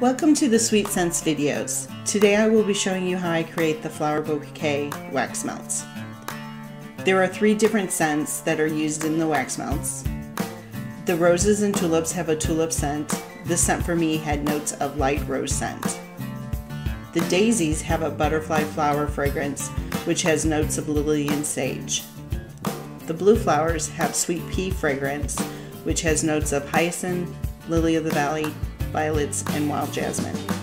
Welcome to the Sweet Scents videos. Today I will be showing you how I create the flower bouquet wax melts. There are three different scents that are used in the wax melts. The roses and tulips have a tulip scent. This scent for me had notes of light rose scent. The daisies have a butterfly flower fragrance which has notes of lily and sage. The blue flowers have sweet pea fragrance which has notes of hyacinth, lily of the valley, violets, and wild jasmine.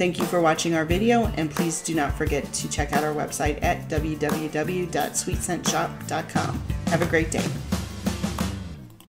Thank you for watching our video and please do not forget to check out our website at www.sweetscentsshop.com. Have a great day.